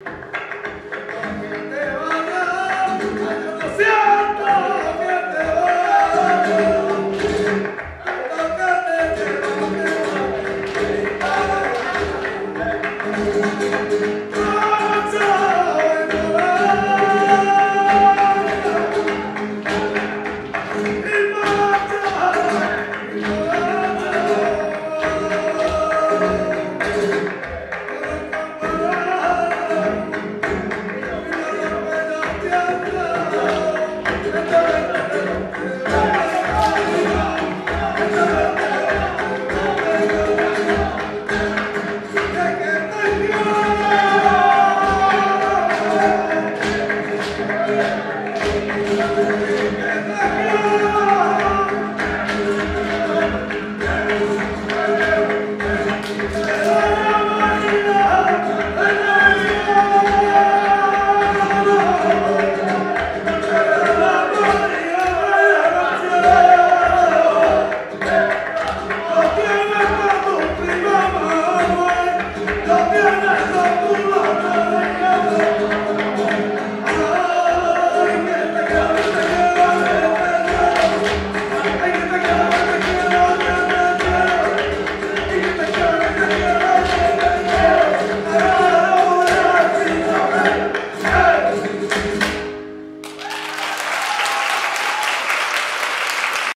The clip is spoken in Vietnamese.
you